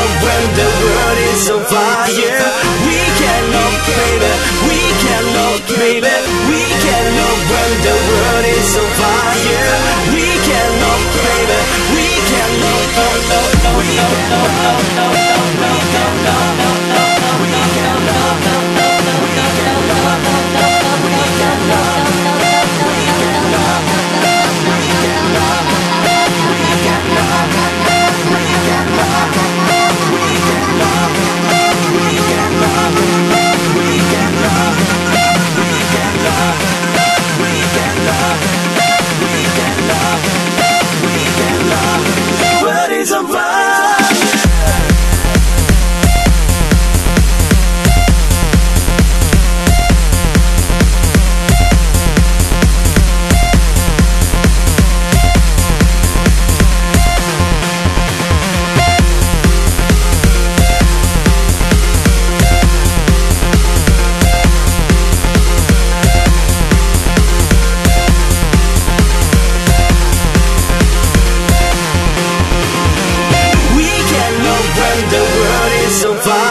love when the world is on fire. We can love, baby, we can love, baby We can love when the world is on fire. We can love, baby, we can love, oh, oh, oh, oh, oh, oh. somebody so far